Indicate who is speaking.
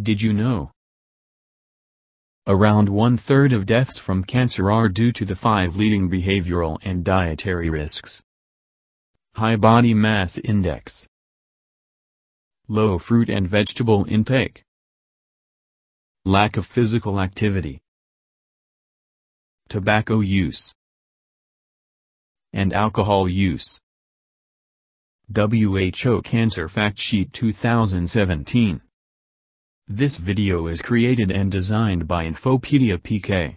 Speaker 1: Did you know? Around one-third of deaths from cancer are due to the five leading behavioral and dietary risks. High body mass index. Low fruit and vegetable intake. Lack of physical activity. Tobacco use. And alcohol use. WHO Cancer Fact Sheet 2017 This video is created and designed by Infopedia PK.